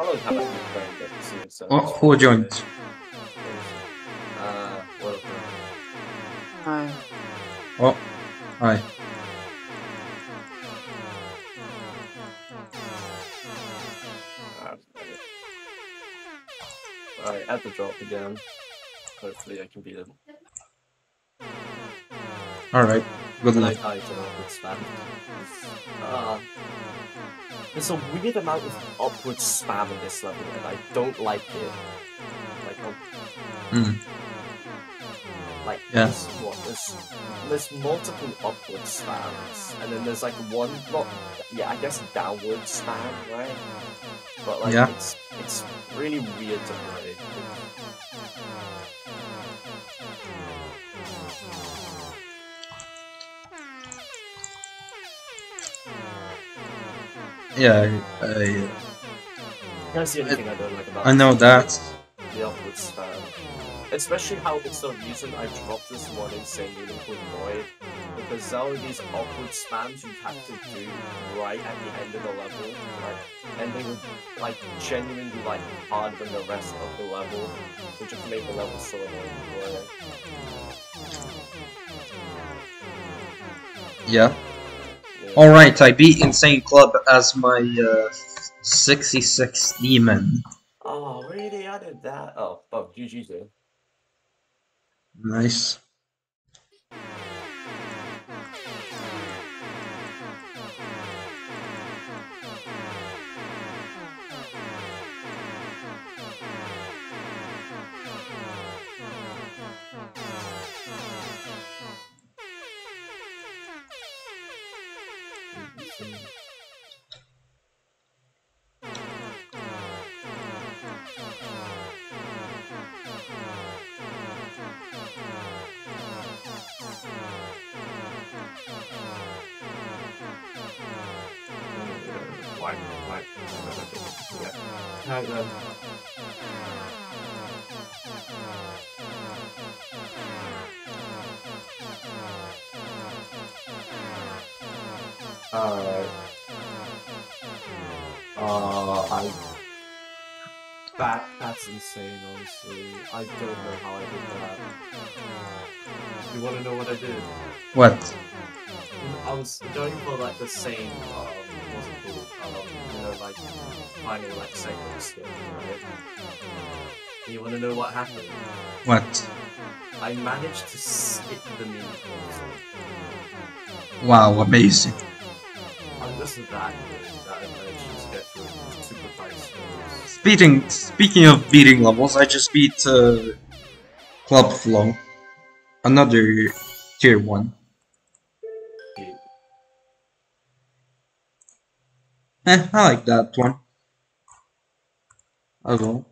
Have I been playing Destiny? So Oh, who joined? Uh, Hi. Oh, hi. Alright, at the drop again. Hopefully I can beat him. Alright, good luck. Like I don't know with spam. Uh, there's a weird amount of upward spam in this level, and I don't like it. Like, oh, Hmm. like Yeah. what there's there's multiple upward spams, and then there's like one not yeah I guess downward spam, right? But like Yeah. it's it's really weird to play. Yeah, I, I, That's the only thing I don't like about I know that. the upward spam. Especially how it's the reason I dropped this one insane unicorn void. Because there are these awkward spams you have to do right at the end of the level, right? And they would like genuinely like harder than the rest of the level, which just made the level so annoying. Yeah. Alright, I beat Insane Club as my uh, 66 demon. Oh, really? I did that. Oh, oh, GG then. Nice. Why? Why? Alright Uh, I. That that's insane. Honestly, I don't know how I did that. You want to know what I did? What? I was going for like the same, um, what's it called? Um, you know, like final like segment skill, right? You want to know what happened? What? I managed to skip the console. Wow, amazing. That I. Speaking, speaking of beating levels, I just beat uh, Club Flow. Another tier 1. Yeah. Eh, I like that one. As well.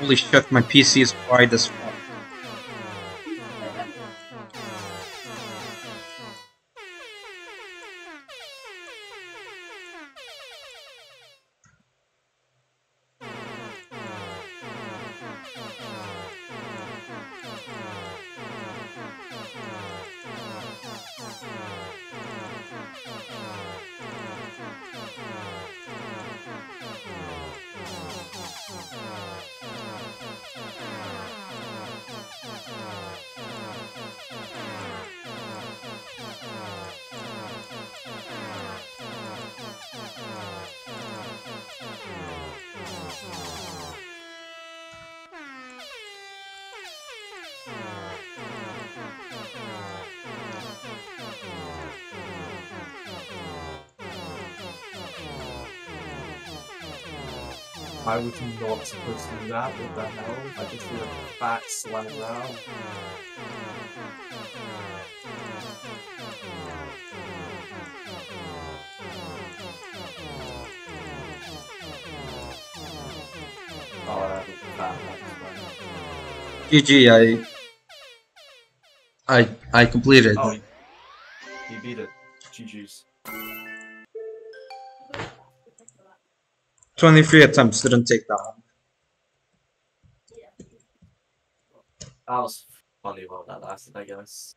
Holy shit, my PC is wide as fuck. I was not supposed to do that. What the hell? I just did a fat slam now. That was fat. That's GG, I... I, I completed. Oh, you beat it. GG's. 23 attempts didn't take that long. That was funny while that lasted, I guess.